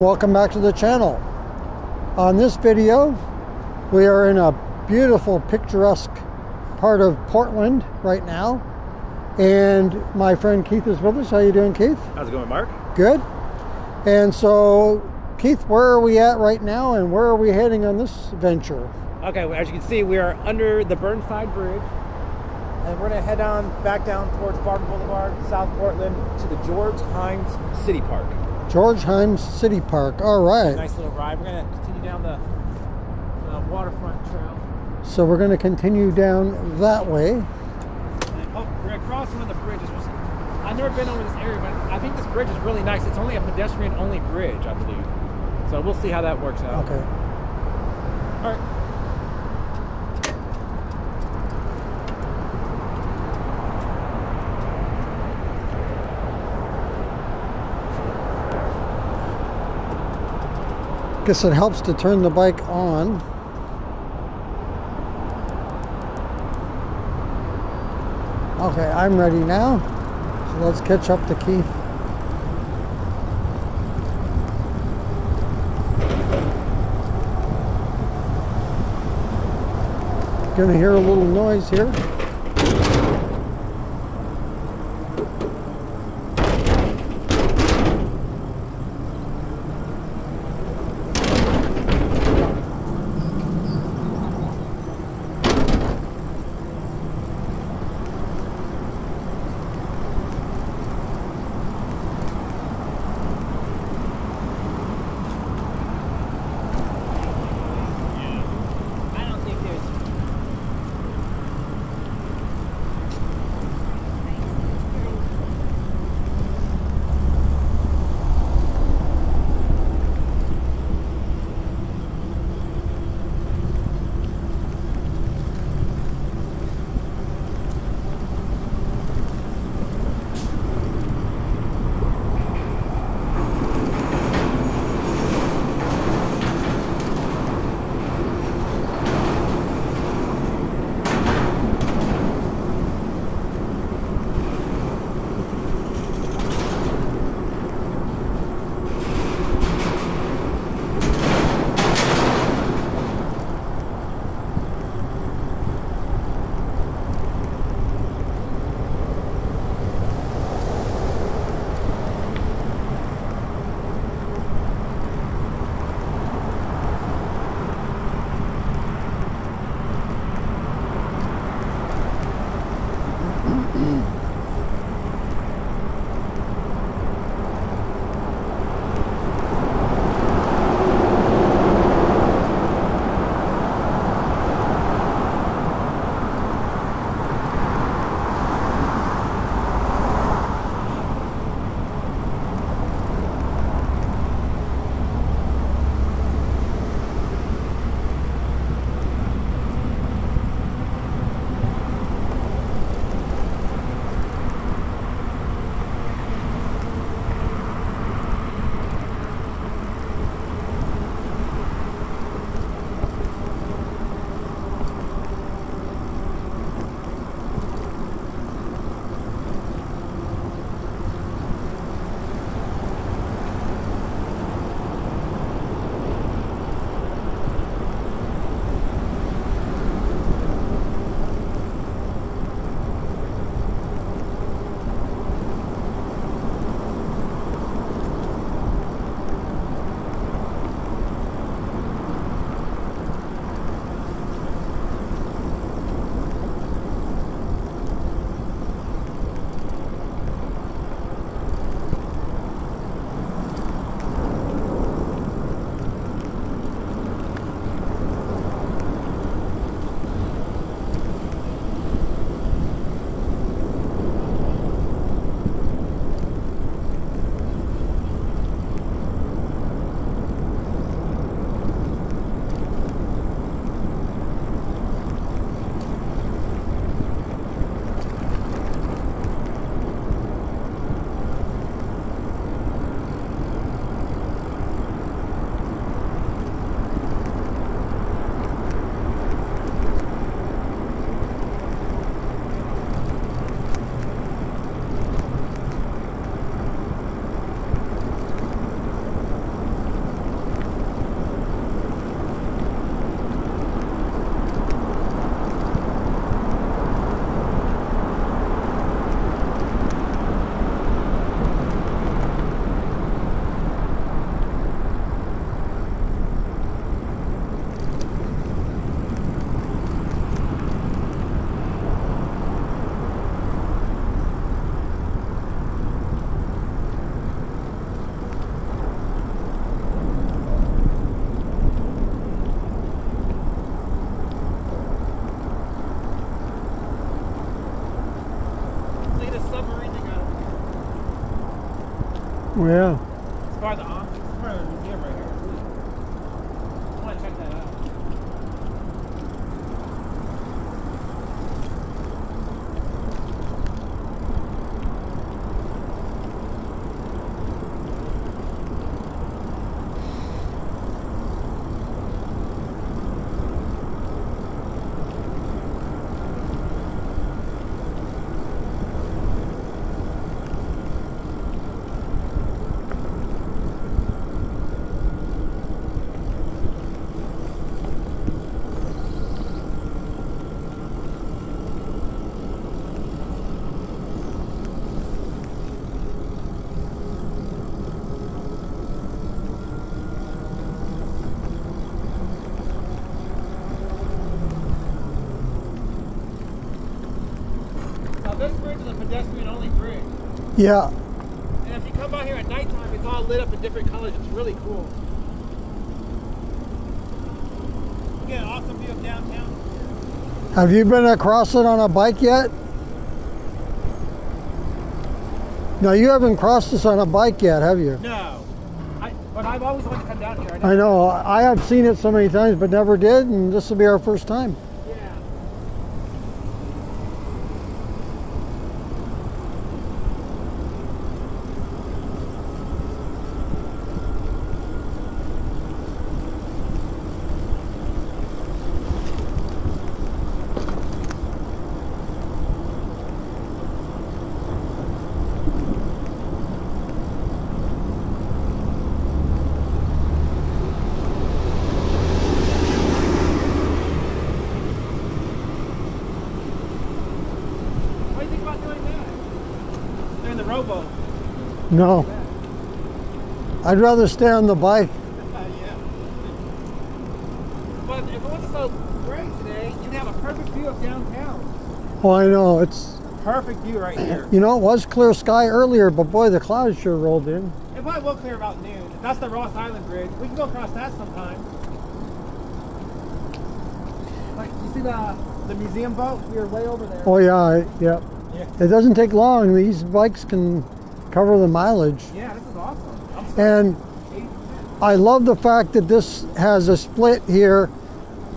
Welcome back to the channel. On this video, we are in a beautiful, picturesque part of Portland right now. And my friend Keith is with us. How you doing, Keith? How's it going, Mark? Good. And so, Keith, where are we at right now and where are we heading on this venture? Okay, well, as you can see, we are under the Burnside Bridge. And we're going to head on back down towards Barbur Boulevard, South Portland, to the George Himes City Park. George Himes City Park. All right. Nice little ride. We're going to continue down the, waterfront trail. So we're going to continue down that way. And, oh, we're across one of the bridges. I've never been over this area, but I think this bridge is really nice. It's only a pedestrian-only bridge, I believe. So we'll see how that works out. Okay. All right. Guess it helps to turn the bike on. Okay, I'm ready now. So let's catch up to Keith. Gonna hear a little noise here. Yeah. It's part of the office. It's part of the museum right here. I want to check that out. Now this bridge is a pedestrian-only bridge. Yeah. And if you come by here at nighttime, it's all lit up in different colors. It's really cool. You get an awesome view of downtown. Have you been across it on a bike yet? No, you haven't crossed this on a bike yet, have you? No. I, but I've always wanted to come down here. I I know. I have seen it so many times, but never did, and this will be our first time. Yeah. What do you think about doing that? Doing the rowboat. No, I'd rather stay on the bike. yeah. But if it wasn't so great today, you'd have a perfect view of downtown. Oh, I know. It's Perfect view right here. you know, it was clear sky earlier, but boy, the clouds sure rolled in. It probably will clear about noon. That's the Ross Island Bridge. We can go across that sometime. Like, you see the the museum boat? We were way over there. Oh yeah, I- yeah. Yeah. It doesn't take long. These bikes can cover the mileage. Yeah, this is awesome. And I love the fact that this has a split here,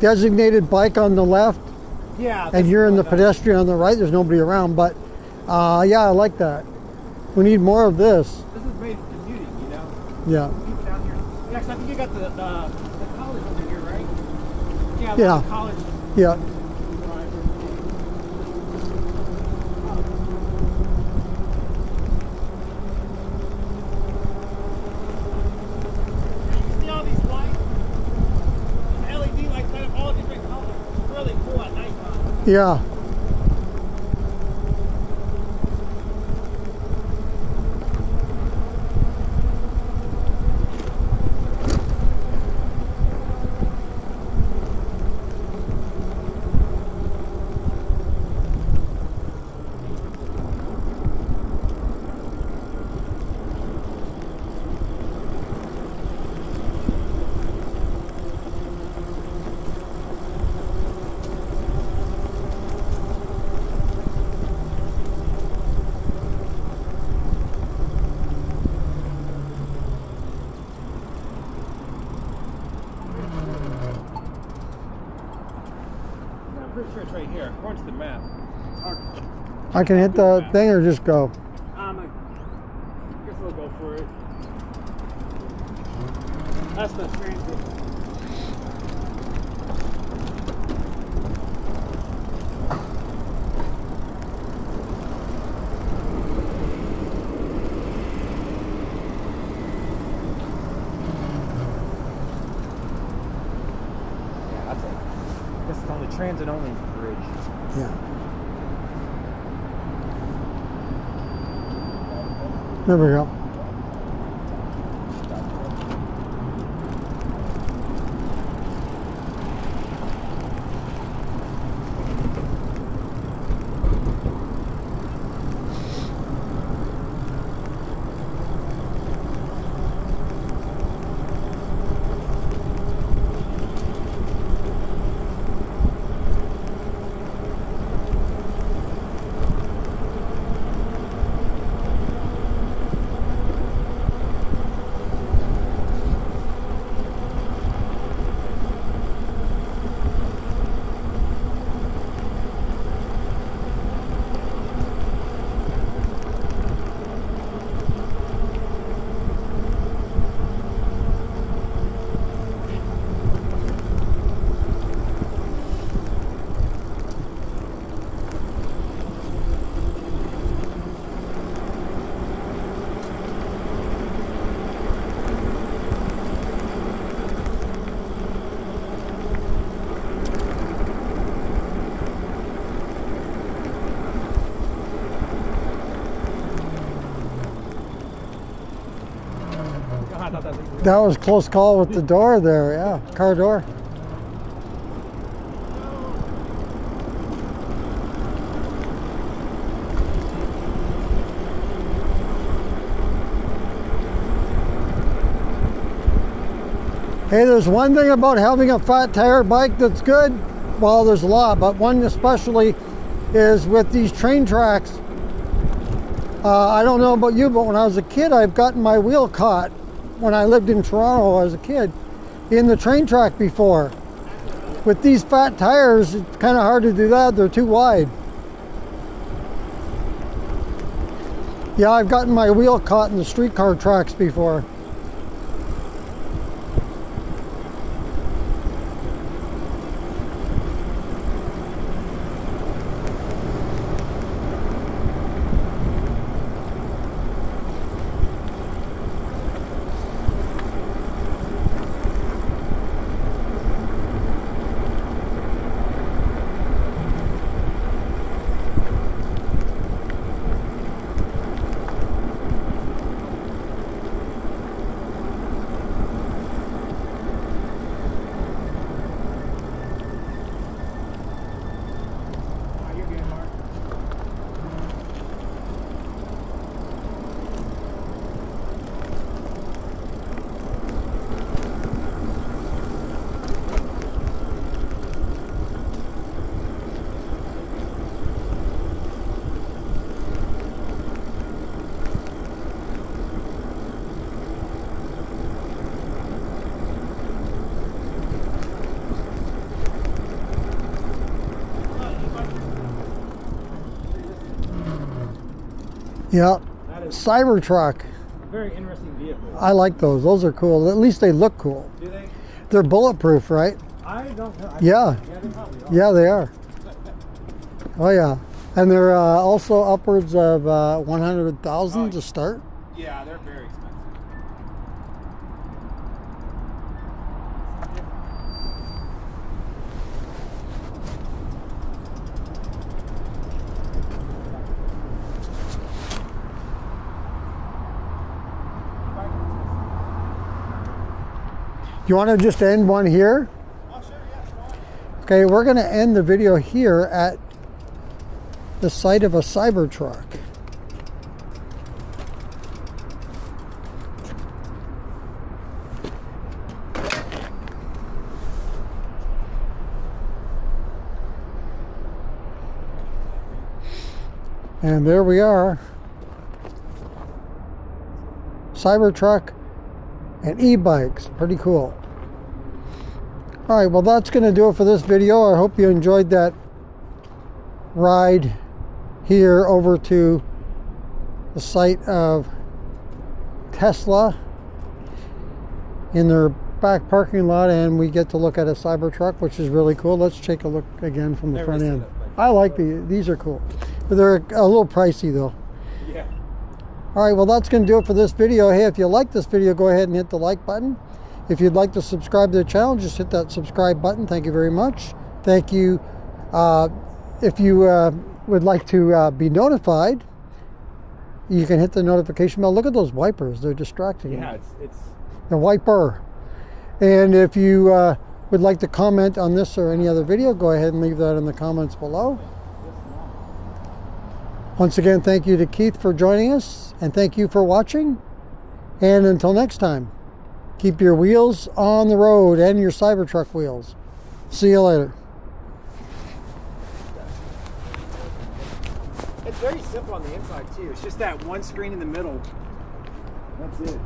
designated bike on the left, Yeah. and you're in the pedestrian on the right. There's nobody around, but uh, yeah, I like that. We need more of this. This is made for commuting, you know? Yeah. People down here. Yeah, I think you got the, the, the college over here, right? Yeah, Yeah. college Yeah, Ja. Yeah. Yeah, I'm sure it's right here, according to the map. It's hard. I can hit the thing or just go. Um, I guess we'll go for it. That's the transit. Yeah, that's a. This is only transit only bridge. Yeah. There we go. That was close call with the door there. Yeah, car door. Hey, there's one thing about having a fat tire bike that's good. Well, there's a lot, but one especially is with these train tracks. Uh, I don't know about you, but when I was a kid, I've gotten my wheel caught when I lived in Toronto as a kid in the train track before. With these fat tires, it's kind of hard to do that. They're too wide. Yeah, I've gotten my wheel caught in the streetcar tracks before. Oh, you're good, Mark. Yeah, That is Cybertruck. very interesting vehicle. I like those. Those are cool. At least they look cool. Do they? They're bulletproof, right? I don't know. I- Yeah. Yeah, they are. Yeah, they are. Oh yeah, and they're uh, also upwards of uh, one hundred thousand to start. Yeah, they're very You want to just end one here? Okay, we're going to end the video here at the site of a Cybertruck. And there we are. Cybertruck and e-bikes. Pretty cool. All right, well, that's going to do it for this video. I hope you enjoyed that ride here over to the site of Tesla in their back parking lot, and we get to look at a Cybertruck, which is really cool. Let's take a look again from the front end. I like the these are cool, but they're a little pricey though. All right, well, that's going to do it for this video. Hey, if you like this video, go ahead and hit the like button. If you'd like to subscribe to the channel, just hit that subscribe button. Thank you very much. Thank you. Uh, if you uh, would like to uh, be notified, you can hit the notification bell. Look at those wipers, they're distracting. Yeah, it's it's The wiper. And if you uh, would like to comment on this or any other video, go ahead and leave that in the comments below. Once again, thank you to Keith for joining us, and thank you for watching. And until next time, keep your wheels on the road and your Cybertruck wheels. See you later. it's very simple on the inside too. It's just that one screen in the middle. That's it.